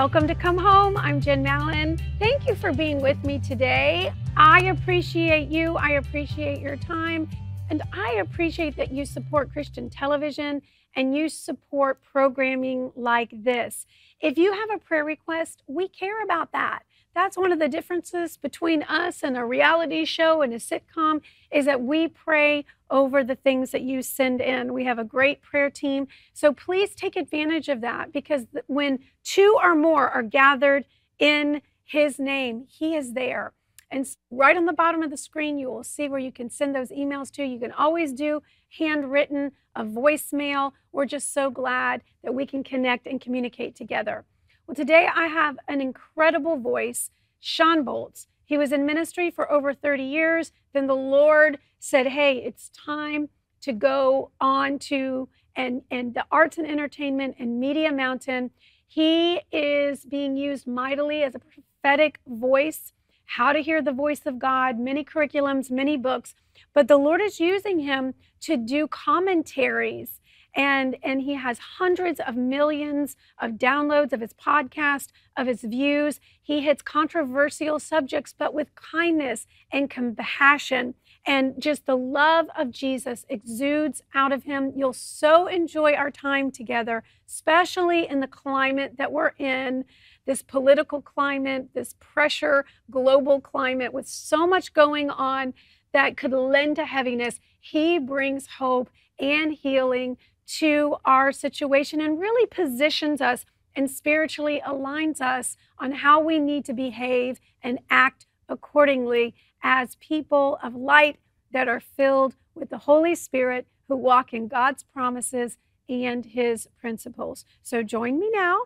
Welcome to Come Home. I'm Jen Mallan. Thank you for being with me today. I appreciate you. I appreciate your time. And I appreciate that you support Christian television and you support programming like this. If you have a prayer request, we care about that. That's one of the differences between us and a reality show and a sitcom is that we pray over the things that you send in. We have a great prayer team. So please take advantage of that because when two or more are gathered in his name, he is there. And right on the bottom of the screen, you will see where you can send those emails to. You can always do handwritten, a voicemail. We're just so glad that we can connect and communicate together. Well, today I have an incredible voice, Shawn Bolz. He was in ministry for over 30 years. Then the Lord said, Hey, it's time to go on to and, and the arts and entertainment and media mountain. He is being used mightily as a prophetic voice, how to hear the voice of God, many curriculums, many books. But the Lord is using him to do commentaries and and he has hundreds of millions of downloads of his podcast of his views. He hits controversial subjects but with kindness and compassion. And just the love of Jesus exudes out of him. You'll so enjoy our time together especially in the climate that we're in this political climate this pressure global climate with so much going on that could lend to heaviness. He brings hope and healing to our situation and really positions us and spiritually aligns us on how we need to behave and act accordingly as people of light that are filled with the Holy Spirit who walk in God's promises and his principles. So join me now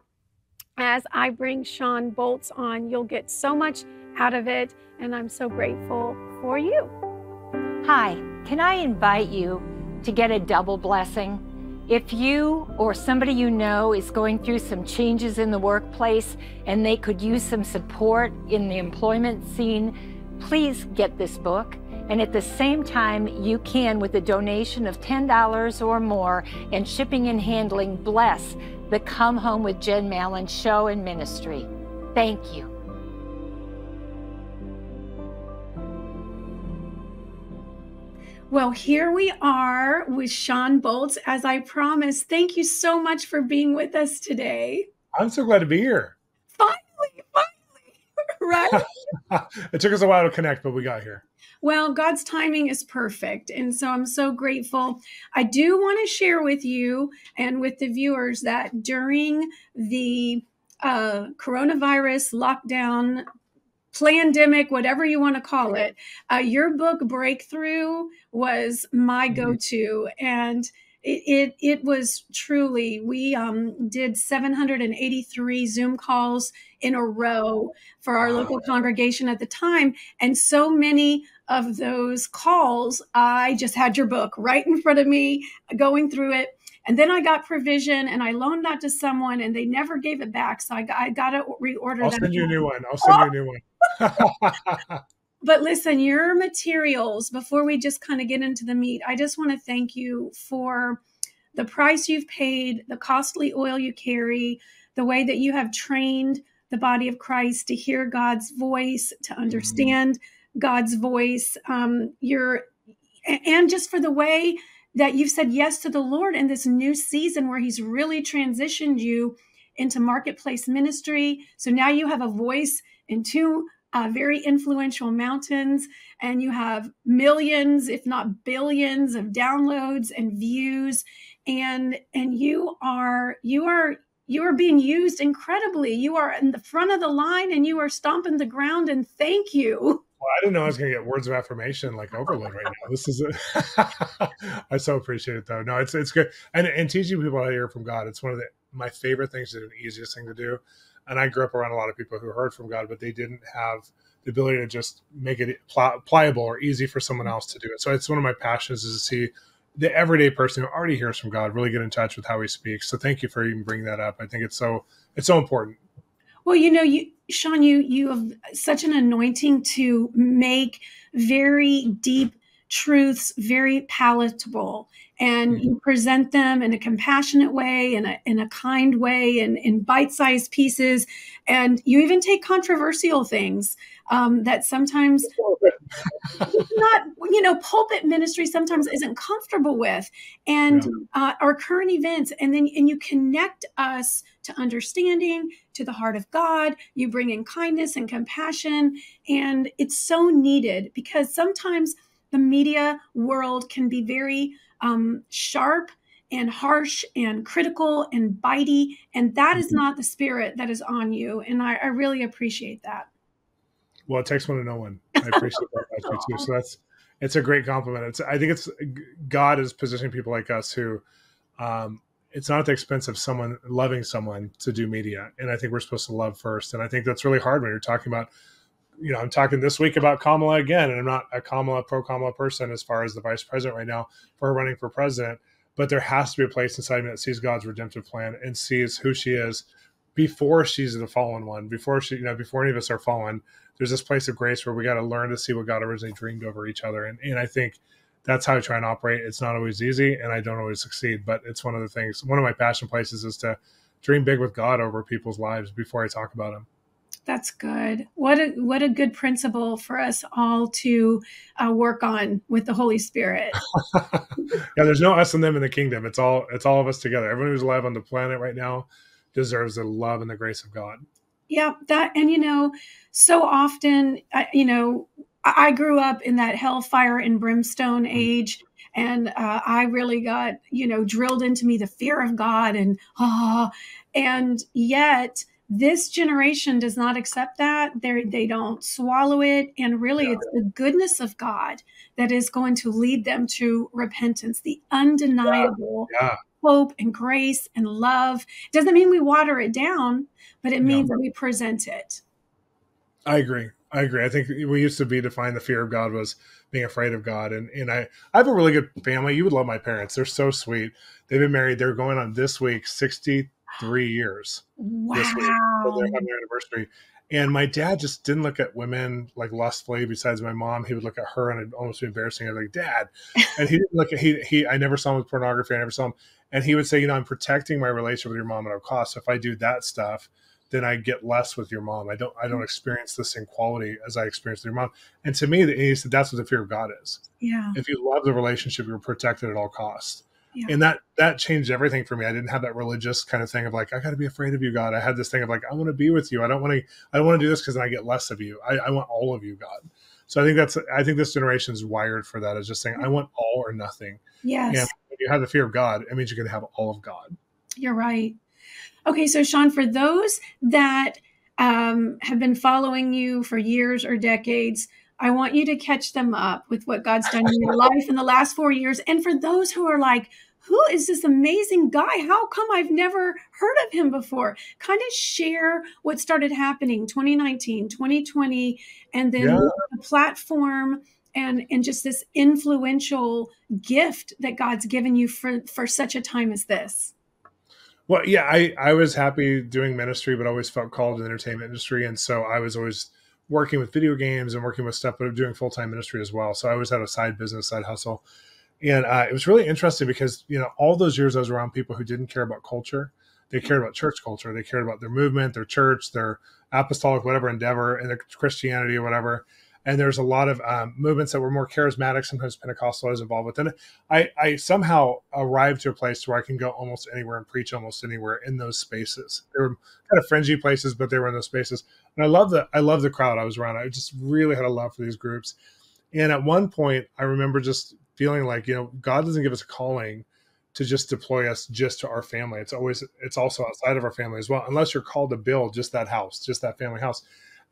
as I bring Shawn Bolz on. You'll get so much out of it, and I'm so grateful for you. Hi, can I invite you to get a double blessing? If you or somebody you know is going through some changes in the workplace and they could use some support in the employment scene, please get this book. And at the same time, you can, with a donation of $10 or more and shipping and handling, bless the Come Home with Jen Mallan show and ministry. Thank you. Well, here we are with Shawn Bolz, as I promised. Thank you so much for being with us today. I'm so glad to be here. Finally, finally, right? it took us a while to connect, but we got here. Well, God's timing is perfect. And so I'm so grateful. I do want to share with you and with the viewers that during the uh, coronavirus lockdown pandemic, whatever you want to call it. Uh, your book Breakthrough was my mm-hmm. go-to, and it, it, it was truly. We um, did 783 Zoom calls in a row for our local congregation at the time, and so many of those calls, I just had your book right in front of me, going through it. And then I got provision and I loaned that to someone and they never gave it back. So I got, I got to reorder I'll send you a new one. I'll send oh. you a new one. but listen, your materials, before we just kind of get into the meat, I just want to thank you for the price you've paid, the costly oil you carry, the way that you have trained the body of Christ to hear God's voice, to mm-hmm. understand mm-hmm. God's voice. Um, you're, and just for the way that you've said yes to the Lord in this new season where He's really transitioned you into marketplace ministry. So now you have a voice in two uh, very influential mountains, and you have millions, if not billions, of downloads and views, and and you are you are you are being used incredibly. You are in the front of the line, and you are stomping the ground. And thank you. Well, I didn't know I was going to get words of affirmation like overload right now. This is a, I so appreciate it though. No, it's it's good, and and teaching people how to hear from God. It's one of the my favorite things and the easiest thing to do and I grew up around a lot of people who heard from God, but they didn't have the ability to just make it pliable or easy for someone mm-hmm. else to do it. So it's one of my passions is to see the everyday person who already hears from God really get in touch with how He speaks. So thank you for even bringing that up. I think it's so it's so important. Well, you know, you Shawn, you you have such an anointing to make very deep truths very palatable and mm-hmm. you present them in a compassionate way, in a, in a kind way, and in bite sized pieces. And you even take controversial things um, that sometimes not, you know, pulpit ministry sometimes isn't comfortable with, and yeah. uh, our current events. And then and you connect us to understanding, to the heart of God. You bring in kindness and compassion. And it's so needed because sometimes the media world can be very um, sharp and harsh and critical and bitey. And that is mm-hmm. not the spirit that is on you. And I, I really appreciate that. Well, it takes one to know one. I appreciate that too. So that's it's a great compliment. It's I think it's God is positioning people like us who um, it's not at the expense of someone loving someone to do media. And I think we're supposed to love first. And I think that's really hard when you're talking about, you know, I'm talking this week about Kamala again, and I'm not a Kamala pro Kamala person as far as the vice president right now for running for president. But there has to be a place inside me that sees God's redemptive plan and sees who she is before she's the fallen one, before she, you know, before any of us are fallen. There's this place of grace where we got to learn to see what God originally dreamed over each other. And, and I think that's how I try and operate. It's not always easy, and I don't always succeed, but it's one of the things. One of my passion places is to dream big with God over people's lives before I talk about them. That's good. What a what a good principle for us all to uh, work on with the Holy Spirit. yeah, there's no us and them in the kingdom. It's all it's all of us together. Everyone who's alive on the planet right now deserves the love and the grace of God. Yeah, that and you know, so often, you know, I grew up in that hellfire and brimstone mm. age. And uh, I really got, you know, drilled into me the fear of God and, ah, and yet this generation does not accept that. They they don't swallow it, and really, yeah. it's the goodness of God that is going to lead them to repentance. The undeniable yeah. Yeah. hope and grace and love doesn't mean we water it down, but it means that we present it. I agree. I agree. I think we used to be defined the fear of God was being afraid of God, and and I I have a really good family. You would love my parents. They're so sweet. They've been married. They're going on this week sixty three years. Wow. This week for their anniversary. And my dad just didn't look at women like lustfully. Besides my mom, he would look at her and it'd almost be embarrassing. I was like, Dad, and he didn't look at he he. I never saw him with pornography. I never saw him, and he would say, you know, I'm protecting my relationship with your mom at all costs. So if I do that stuff, then I get less with your mom. I don't I don't mm. experience the same quality as I experienced with your mom. And to me, he said that's what the fear of God is. Yeah. If you love the relationship, you're protected at all costs. Yeah. And that that changed everything for me. I didn't have that religious kind of thing of like I got to be afraid of you, God. I had this thing of like I want to be with you. I don't want to. I don't want to do this because I get less of you. I, I want all of you, God. So I think that's. I think this generation is wired for that. Is just saying I want all or nothing. Yes. And if you have the fear of God, it means you can have all of God. You're right. Okay, so Shawn, for those that um, have been following you for years or decades, I want you to catch them up with what God's done in your life in the last four years. And for those who are like, who is this amazing guy? How come I've never heard of him before? Kind of share what started happening 2019, 2020, and then yeah. the platform and and just this influential gift that God's given you for for such a time as this. Well, yeah, I, I was happy doing ministry, but always felt called to the entertainment industry. And so I was always working with video games and working with stuff, but doing full time ministry as well. So I always had a side business, side hustle. And uh, it was really interesting because, you know, all those years I was around people who didn't care about culture. They cared about church culture. They cared about their movement, their church, their apostolic, whatever endeavor, and their Christianity or whatever and there's a lot of um, movements that were more charismatic. Sometimes Pentecostal is involved with, and I, I somehow arrived to a place where I can go almost anywhere and preach almost anywhere in those spaces. They were kind of fringy places, but they were in those spaces, and I love the I love the crowd I was around. I just really had a love for these groups, and at one point, I remember just feeling like you know God doesn't give us a calling to just deploy us just to our family. It's always it's also outside of our family as well, unless you're called to build just that house, just that family house.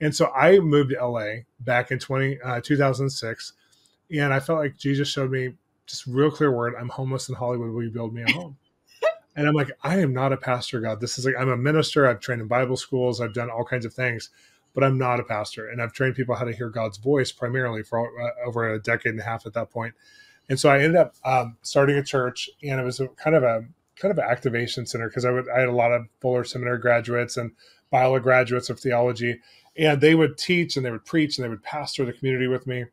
And so I moved to LA back in 20, uh, 2006. And I felt like Jesus showed me just real clear word I'm homeless in Hollywood. Will you build me a home? and I'm like, I am not a pastor, God. This is like, I'm a minister. I've trained in Bible schools. I've done all kinds of things, but I'm not a pastor. And I've trained people how to hear God's voice primarily for uh, over a decade and a half at that point. And so I ended up um, starting a church, and it was a, kind of a kind of an activation center because I would I had a lot of Fuller Seminary graduates and Biola graduates of theology, and they would teach and they would preach and they would pastor the community with me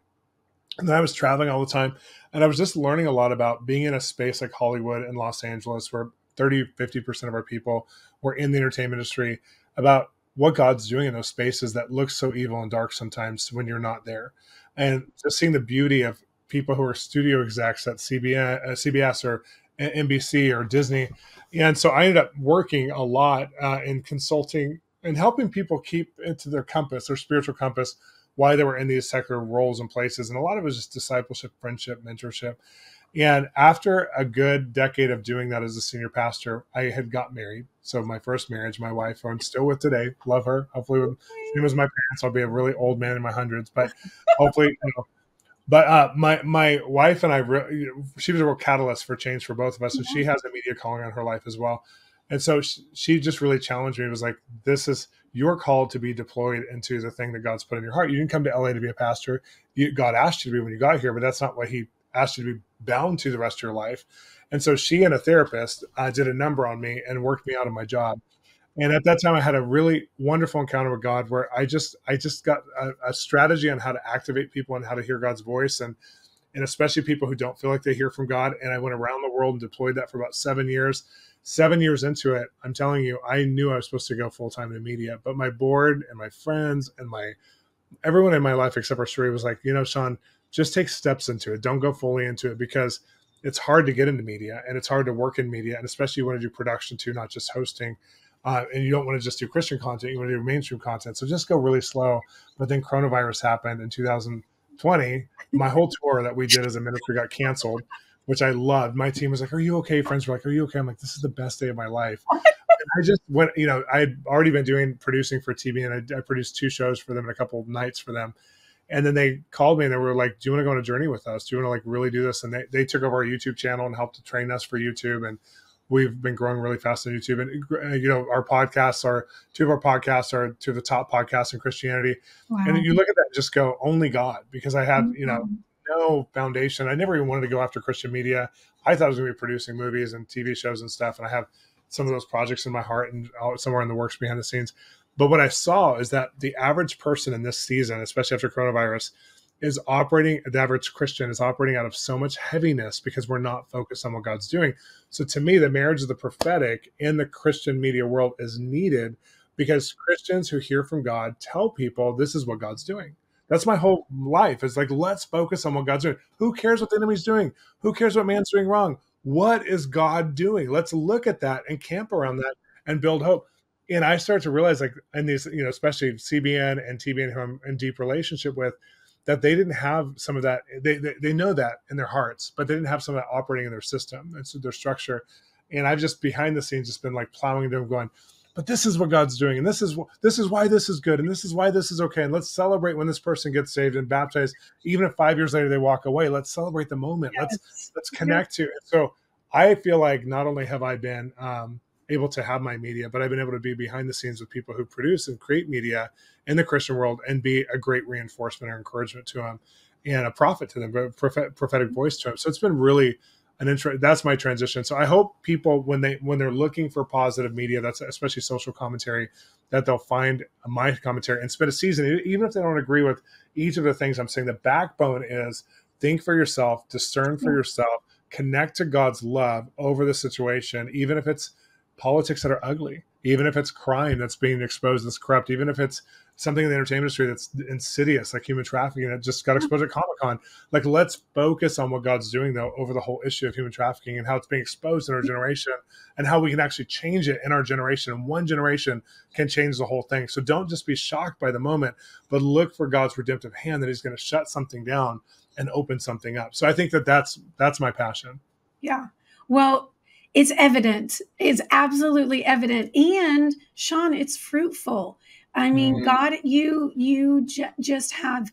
And I was traveling all the time and I was just learning a lot about being in a space like Hollywood and Los Angeles where 30, 50% of our people were in the entertainment industry about what God's doing in those spaces that look so evil and dark sometimes when you're not there. And just seeing the beauty of people who are studio execs at CBS, uh, CBS or NBC or Disney. And so I ended up working a lot uh, in consulting and helping people keep into their compass, their spiritual compass, why they were in these secular roles and places. And a lot of it was just discipleship, friendship, mentorship. And after a good decade of doing that as a senior pastor, I had got married. So my first marriage, my wife, who I'm still with today, love her. Hopefully, same as my parents, I'll be a really old man in my hundreds. But hopefully, you know, but uh, my my wife and I, re- she was a real catalyst for change for both of us. And she has a media calling on her life as well. And so she, she just really challenged me. It was like, this is you're called to be deployed into the thing that God's put in your heart. You didn't come to LA to be a pastor. You, God asked you to be when you got here, but that's not what He asked you to be bound to the rest of your life. And so she and a therapist uh, did a number on me and worked me out of my job. And at that time, I had a really wonderful encounter with God where I just I just got a, a strategy on how to activate people and how to hear God's voice and and especially people who don't feel like they hear from God. And I went around the world and deployed that for about seven years. Seven years into it, I'm telling you, I knew I was supposed to go full time in media, but my board and my friends and my everyone in my life except for Cherie was like, you know, Shawn, just take steps into it. Don't go fully into it because it's hard to get into media and it's hard to work in media, and especially when you want to do production too, not just hosting. Uh, and you don't want to just do Christian content; you want to do mainstream content. So just go really slow. But then coronavirus happened in 2020. My whole tour that we did as a ministry got canceled, which I loved. My team was like, "Are you okay?" Friends were like, "Are you okay?" I'm like, "This is the best day of my life." I just went, you know, I had already been doing producing for TV, and I, I produced two shows for them and a couple nights for them and then they called me and they were like, "Do you want to go on a journey with us? Do you want to like really do this?" And they, they took over our YouTube channel and helped to train us for YouTube, and we've been growing really fast on YouTube. And uh, you know, our podcasts are two of our podcasts are two of the top podcasts in Christianity. Wow. And you look at that and just go, "Only God," because I had mm-hmm. you know mm-hmm. no foundation. I never even wanted to go after Christian media. I thought I was going to be producing movies and TV shows and stuff, and I have some of those projects in my heart and somewhere in the works behind the scenes. But what I saw is that the average person in this season, especially after coronavirus, is operating, the average Christian is operating out of so much heaviness because we're not focused on what God's doing. So to me, the marriage of the prophetic in the Christian media world is needed because Christians who hear from God tell people this is what God's doing. That's my whole life. Is like, let's focus on what God's doing. Who cares what the enemy's doing? Who cares what man's doing wrong? What is God doing? Let's look at that and camp around that and build hope and I start to realize, like, in these, you know, especially CBN and TBN, who I'm in deep relationship with, that they didn't have some of that. They, they, they know that in their hearts, but they didn't have some of that operating in their system and so their structure. And I've just behind the scenes just been like plowing them, going, but this is what God's doing, and this is what this is why this is good, and this is why this is okay, and let's celebrate when this person gets saved and baptized, even if five years later they walk away. Let's celebrate the moment. Yes. Let's let's connect to it. So I feel like not only have I been um, able to have my media, but I've been able to be behind the scenes with people who produce and create media in the Christian world and be a great reinforcement or encouragement to them and a prophet to them, a prophetic mm-hmm. voice to them. So it's been really an intro. That's my transition. So I hope people when they when they're looking for positive media, that's especially social commentary, that they'll find my commentary and spend a season, even if they don't agree with each of the things I'm saying. The backbone is think for yourself, discern for yourself, connect to God's love over the situation, even if it's politics that are ugly, even if it's crime that's being exposed that's corrupt, even if it's something in the entertainment industry that's insidious, like human trafficking that just got mm-hmm. exposed at Comic Con. Like, let's focus on what God's doing, though, over the whole issue of human trafficking and how it's being exposed in our generation and how we can actually change it in our generation. And one generation can change the whole thing. So don't just be shocked by the moment, but look for God's redemptive hand that He's going to shut something down and open something up. So I think that that's that's my passion. Yeah. Well, it's evident. It's absolutely evident. And Shawn, it's fruitful. I mean, mm-hmm. God, you you j- just have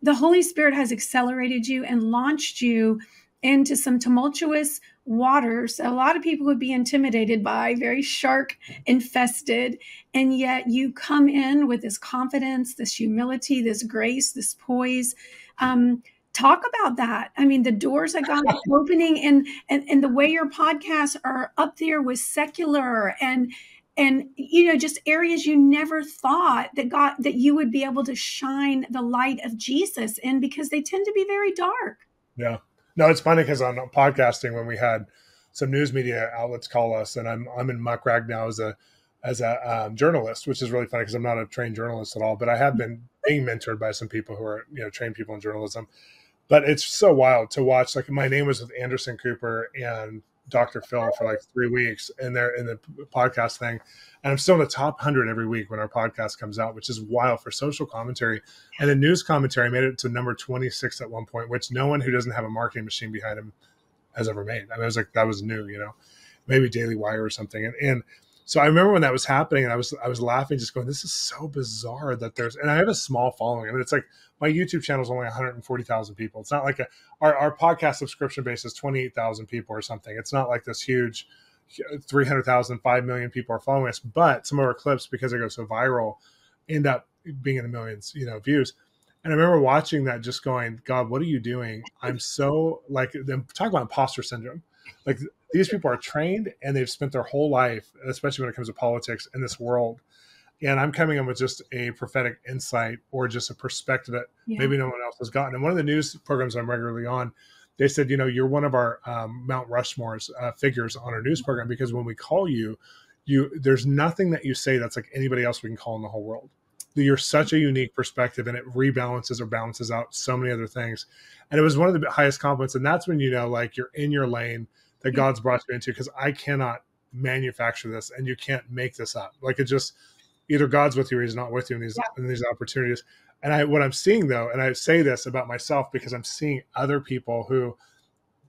the Holy Spirit has accelerated you and launched you into some tumultuous waters. A lot of people would be intimidated by, very shark infested, and yet you come in with this confidence, this humility, this grace, this poise. Um, talk about that. I mean the doors that god is opening and, and and the way your podcasts are up there with secular and and you know just areas you never thought that god that you would be able to shine the light of jesus in because they tend to be very dark. Yeah. No it's funny because on podcasting when we had some news media outlets call us and i'm i'm in Muck Rack now as a as a um, journalist which is really funny because i'm not a trained journalist at all but i have been being mentored by some people who are you know trained people in journalism but it's so wild to watch like my name was with anderson cooper and Dr. Phil for like three weeks and they're in the podcast thing. And I'm still in the top 100 every week when our podcast comes out, which is wild for social commentary. And the news commentary made it to number 26 at one point, which no one who doesn't have a marketing machine behind him has ever made. I mean, it was like, that was new, you know, maybe Daily Wire or something. And, and so I remember when that was happening and I was, I was laughing, just going, this is so bizarre that there's, and I have a small following. I mean, it's like my YouTube channel is only 140,000 people. It's not like a, our, our podcast subscription base is 28,000 people or something. It's not like this huge 300,000, 5 million people are following us, but some of our clips, because they go so viral, end up being in the millions, you know, views. And I remember watching that just going, God, what are you doing? I'm so like, talk about imposter syndrome. Like these people are trained and they've spent their whole life, especially when it comes to politics in this world, and I'm coming in with just a prophetic insight or just a perspective that yeah. maybe no one else has gotten. And one of the news programs I'm regularly on, they said, you know, you're one of our um, Mount Rushmore's uh, figures on our news program because when we call you, you there's nothing that you say that's like anybody else we can call in the whole world. You're such a unique perspective, and it rebalances or balances out so many other things. And it was one of the highest compliments, and that's when you know, like, you're in your lane that God's brought you into. Because I cannot manufacture this, and you can't make this up. Like it just either God's with you or He's not with you in these yeah. in these opportunities. And I what I'm seeing though, and I say this about myself because I'm seeing other people who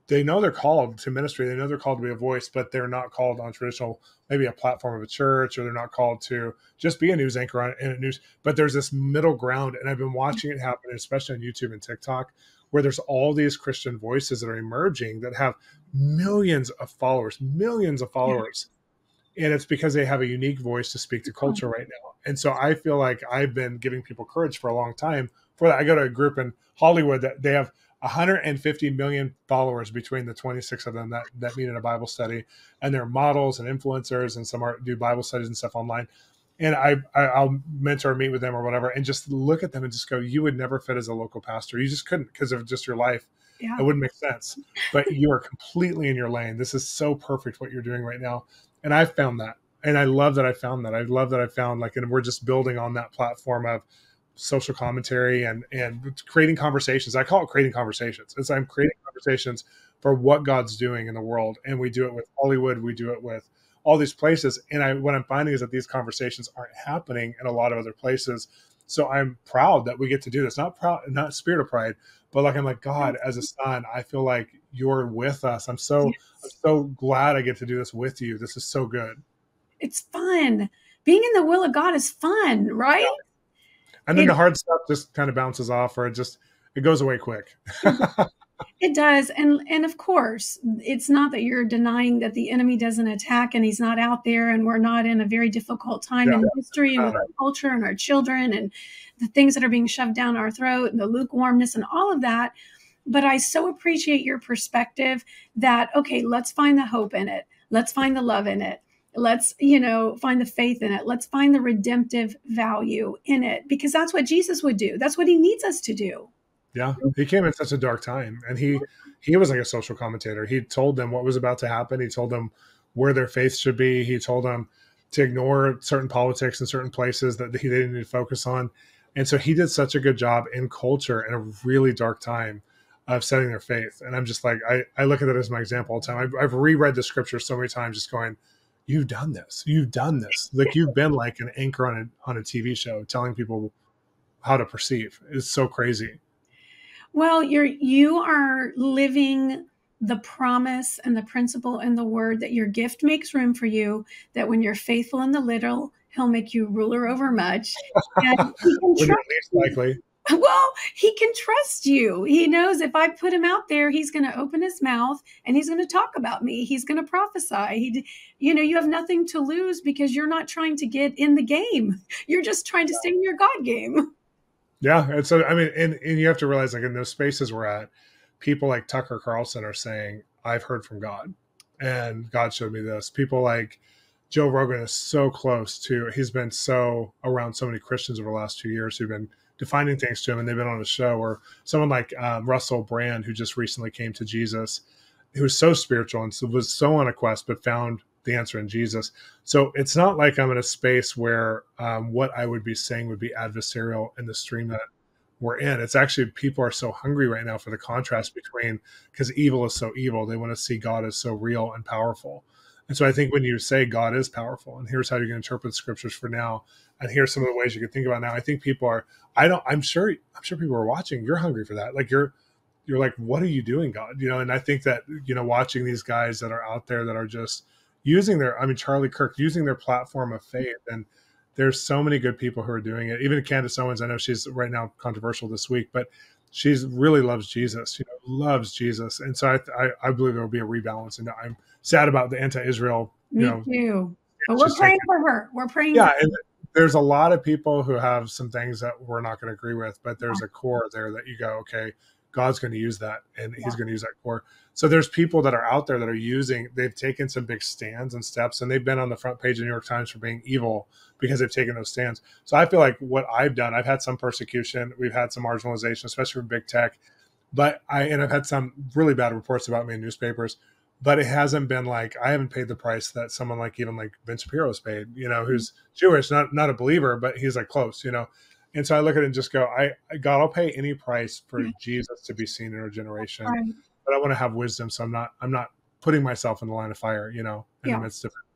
they know they're called to ministry, they know they're called to be a voice, but they're not called on traditional maybe a platform of a church, or they're not called to just be a news anchor on in a news. But there's this middle ground, and I've been watching it happen, especially on YouTube and TikTok, where there's all these Christian voices that are emerging that have millions of followers, millions of followers and it's because they have a unique voice to speak to culture right now. And so I feel like I've been giving people courage for a long time for that. I go to a group in Hollywood that they have 150 million followers between the 26 of them that, that meet in a Bible study, and they're models and influencers, and some are do Bible studies and stuff online. And I, I will mentor or meet with them or whatever, and just look at them and just go, "You would never fit as a local pastor. You just couldn't because of just your life. Yeah. It wouldn't make sense. But you are completely in your lane. This is so perfect what you're doing right now and I've found that, and I love that I found that. I love that I found like, and we're just building on that platform of social commentary and and creating conversations. I call it creating conversations. It's I'm creating conversations for what God's doing in the world, and we do it with Hollywood. We do it with all these places. And I what I'm finding is that these conversations aren't happening in a lot of other places. So I'm proud that we get to do this. Not proud, not spirit of pride, but like I'm like God mm-hmm. as a son. I feel like you're with us. I'm so yes. I'm so glad I get to do this with you. This is so good. It's fun. Being in the will of God is fun, right? And then it, the hard stuff just kind of bounces off, or it just it goes away quick. it does, and and of course, it's not that you're denying that the enemy doesn't attack and he's not out there, and we're not in a very difficult time yeah. in history and with our culture and our children and the things that are being shoved down our throat and the lukewarmness and all of that. But I so appreciate your perspective that, okay, let's find the hope in it. Let's find the love in it. Let's, you know, find the faith in it. Let's find the redemptive value in it because that's what Jesus would do. That's what he needs us to do. Yeah. He came in such a dark time and he he was like a social commentator. He told them what was about to happen. He told them where their faith should be. He told them to ignore certain politics in certain places that he didn't need to focus on. And so he did such a good job in culture in a really dark time of setting their faith. And I'm just like, I, I look at that as my example all the time. I've, I've reread the scripture so many times, just going, you've done this, you've done this. Like you've been like an anchor on a, on a TV show telling people how to perceive. It's so crazy. Well, you're, you are living the promise and the principle and the word that your gift makes room for you, that when you're faithful in the little, he'll make you ruler over much. And trust likely. Well, he can trust you. He knows if I put him out there, he's going to open his mouth and he's going to talk about me. He's going to prophesy. He, you know, you have nothing to lose because you're not trying to get in the game. You're just trying to stay in your God game. Yeah, and so I mean, and, and you have to realize, like in those spaces we're at, people like Tucker Carlson are saying, "I've heard from God, and God showed me this." People like Joe Rogan is so close to. He's been so around so many Christians over the last two years who've been defining things to him, and they've been on a show. Or someone like um, Russell Brand, who just recently came to Jesus, who was so spiritual and was so on a quest, but found the answer in Jesus. So it's not like I'm in a space where um, what I would be saying would be adversarial in the stream that we're in. It's actually people are so hungry right now for the contrast between because evil is so evil. They want to see God as so real and powerful. And so I think when you say God is powerful, and here's how going to interpret scriptures for now, and here's some of the ways you can think about now. I think people are. I don't. I'm sure. I'm sure people are watching. You're hungry for that. Like you're. You're like, what are you doing, God? You know. And I think that you know, watching these guys that are out there that are just using their. I mean, Charlie Kirk using their platform of faith and there's so many good people who are doing it. Even Candace Owens, I know she's right now controversial this week, but she's really loves Jesus. You know, loves Jesus, and so I I, I believe there will be a rebalance. And I'm sad about the anti-Israel. Me know, too. But we're praying for her. We're praying. Yeah, and there's a lot of people who have some things that we're not going to agree with, but there's a core there that you go, okay, God's going to use that, and yeah. He's going to use that core. So there's people that are out there that are using. They've taken some big stands and steps, and they've been on the front page of New York Times for being evil because they've taken those stands. So I feel like what I've done, I've had some persecution, we've had some marginalization, especially from big tech, but I and I've had some really bad reports about me in newspapers. But it hasn't been like I haven't paid the price that someone like even like Ben Shapiro has paid. You know, who's mm-hmm. Jewish, not not a believer, but he's like close. You know, and so I look at it and just go, I God, I'll pay any price for mm-hmm. Jesus to be seen in our generation. But I want to have wisdom, so I'm not I'm not putting myself in the line of fire, you know, in yeah. the midst of it.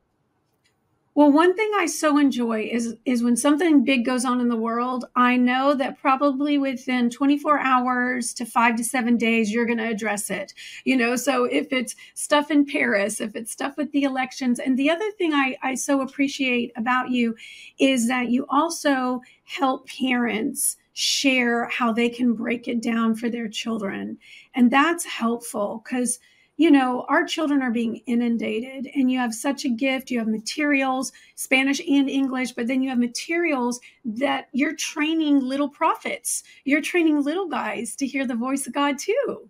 Well, one thing I so enjoy is is when something big goes on in the world, I know that probably within 24 hours to 5 to 7 days you're going to address it. You know, so if it's stuff in Paris, if it's stuff with the elections, and the other thing I I so appreciate about you is that you also help parents share how they can break it down for their children. And that's helpful cuz you know, our children are being inundated and you have such a gift. You have materials, Spanish and English, but then you have materials that you're training little prophets. You're training little guys to hear the voice of God too.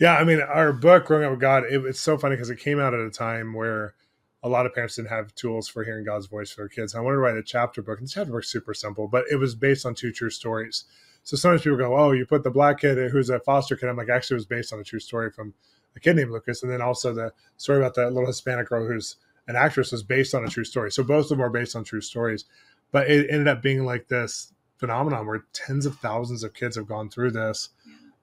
Yeah, I mean, our book, Growing Up with God, it, it's so funny because it came out at a time where a lot of parents didn't have tools for hearing God's voice for their kids. I wanted to write a chapter book, and the chapter book's super simple, but it was based on two true stories. So sometimes people go, "Oh, you put the black kid who's a foster kid." I'm like, actually, it was based on a true story from a kid named Lucas, and then also the story about that little Hispanic girl who's an actress was based on a true story. So both of them are based on true stories, but it ended up being like this phenomenon where tens of thousands of kids have gone through this.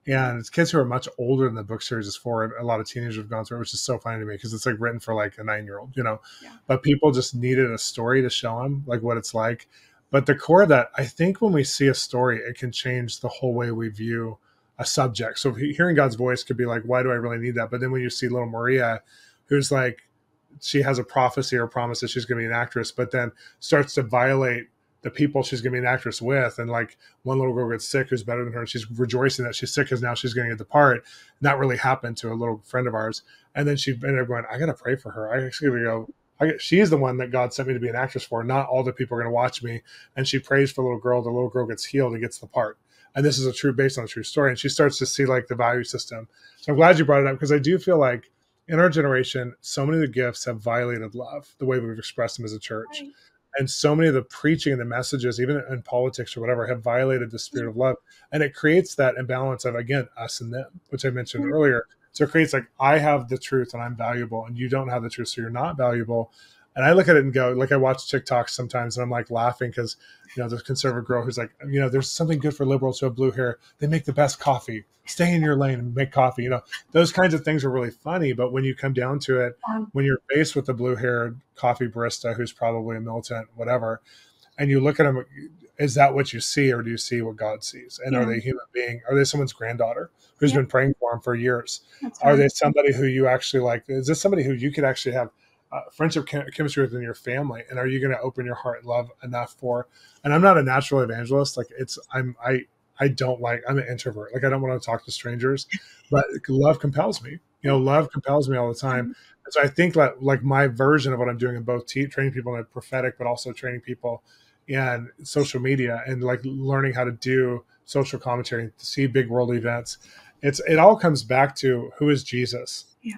And it's kids who are much older than the book series is for. A lot of teenagers have gone through it, which is so funny to me because it's like written for like a nine year old, you know. Yeah. But people just needed a story to show them like what it's like. But the core of that, I think when we see a story, it can change the whole way we view a subject. So hearing God's voice could be like, why do I really need that? But then when you see little Maria, who's like, she has a prophecy or promise that she's going to be an actress, but then starts to violate the people she's going to be an actress with. And like one little girl gets sick who's better than her, and she's rejoicing that she's sick because now she's going to get the part. And that really happened to a little friend of ours. And then she ended up going, I got to pray for her. I actually go, I, she's the one that God sent me to be an actress for. Not all the people are going to watch me. And she prays for the little girl. The little girl gets healed and gets the part and this is a true based on a true story and she starts to see like the value system. So i'm glad you brought it up because i do feel like in our generation so many of the gifts have violated love the way we've expressed them as a church. Right. and so many of the preaching and the messages even in politics or whatever have violated the spirit of love. And it creates that imbalance of again us and them which i mentioned mm-hmm. earlier. So it creates like i have the truth and i'm valuable and you don't have the truth so you're not valuable and I look at it and go, like I watch TikToks sometimes and I'm like laughing because, you know, the conservative girl who's like, you know, there's something good for liberals who have blue hair. They make the best coffee. Stay in your lane and make coffee. You know, those kinds of things are really funny. But when you come down to it, um, when you're faced with a blue haired coffee barista who's probably a militant, whatever, and you look at them, is that what you see or do you see what God sees? And yeah. are they human being? Are they someone's granddaughter who's yeah. been praying for him for years? That's are they somebody who you actually like? Is this somebody who you could actually have uh, friendship chemistry within your family and are you going to open your heart and love enough for and i'm not a natural evangelist like it's i'm i i don't like i'm an introvert like i don't want to talk to strangers but love compels me you know love compels me all the time. Mm-hmm. and so i think that like my version of what i'm doing in both te- training people in a prophetic but also training people in social media and like learning how to do social commentary to see big world events it's it all comes back to who is jesus. Yeah.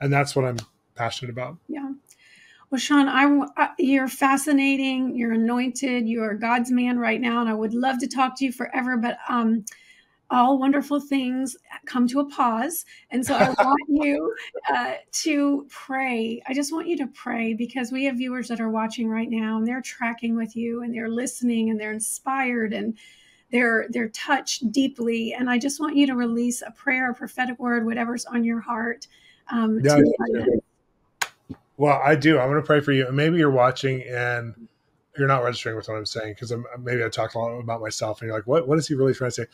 And that's what i'm passionate about. Yeah. Well, Shawn, I, you're fascinating. You're anointed. You are God's man right now, and I would love to talk to you forever. But um, all wonderful things come to a pause. And so I want you uh, to pray. I just want you to pray because we have viewers that are watching right now and they're tracking with you and they're listening and they're inspired and they're they're touched deeply. And I just want you to release a prayer, a prophetic word, whatever's on your heart. Um, yeah, well, I do. I'm going to pray for you. Maybe you're watching and you're not registering with what I'm saying because I'm maybe I talked a lot about myself and you're like, what, what is he really trying to say?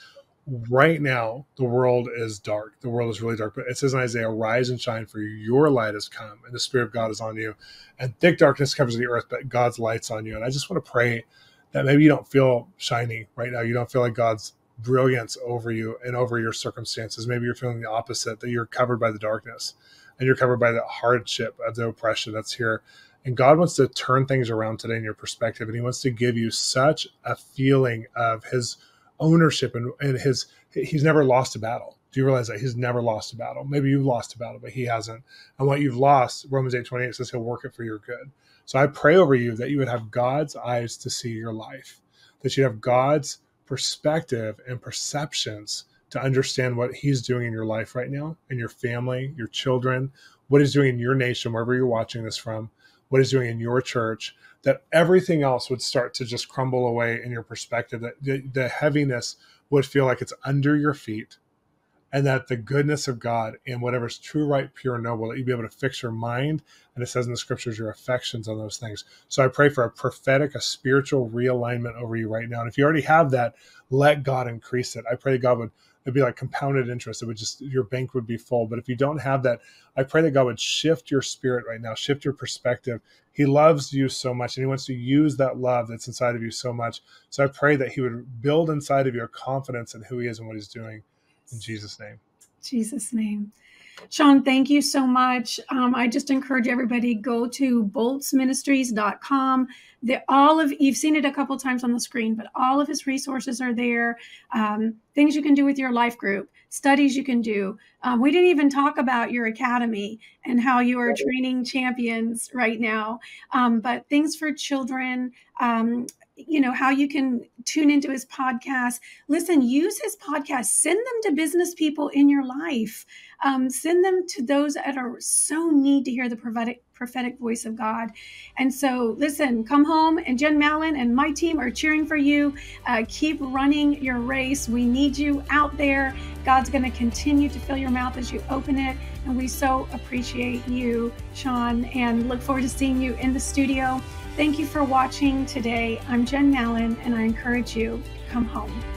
right now the world is dark the world is really dark but it says in isaiah rise and shine for your light has come and the spirit of god is on you and thick darkness covers the earth but god's light's on you and i just want to pray that maybe you don't feel shiny right now you don't feel like god's brilliance over you and over your circumstances maybe you're feeling the opposite that you're covered by the darkness and you're covered by the hardship of the oppression that's here and God wants to turn things around today in your perspective. And He wants to give you such a feeling of His ownership and, and his he's never lost a battle. Do you realize that he's never lost a battle? Maybe you've lost a battle, but he hasn't. And what you've lost, Romans 8 28 says he'll work it for your good. So I pray over you that you would have God's eyes to see your life, that you have God's perspective and perceptions to understand what he's doing in your life right now, in your family, your children, what he's doing in your nation, wherever you're watching this from, what he's doing in your church, that everything else would start to just crumble away in your perspective, that the, the heaviness would feel like it's under your feet, and that the goodness of God and whatever's true, right, pure, noble, that you'd be able to fix your mind. And it says in the scriptures, your affections on those things. So I pray for a prophetic, a spiritual realignment over you right now. And if you already have that, let God increase it. I pray God would it'd be like compounded interest. It would just your bank would be full. But if you don't have that, I pray that God would shift your spirit right now, shift your perspective. He loves you so much and he wants to use that love that's inside of you so much. So I pray that he would build inside of your confidence in who he is and what he's doing in Jesus' name. Jesus' name. Shawn, thank you so much. Um, I just encourage everybody go to bolzministries.com. The, all of you've seen it a couple times on the screen, but all of his resources are there. Um, things you can do with your life group, studies you can do. Um, we didn't even talk about your academy and how you are training champions right now, um, but things for children. Um, you know how you can tune into his podcast listen use his podcast send them to business people in your life um, send them to those that are so need to hear the prophetic prophetic voice of god. And so listen come home and jen mallan and my team are cheering for you. Uh, keep running your race. We need you out there. God's going to continue to fill your mouth as you open it and we so appreciate you shawn and look forward to seeing you in the studio. Thank you for watching today. I'm Jen Mallan, and I encourage you come home.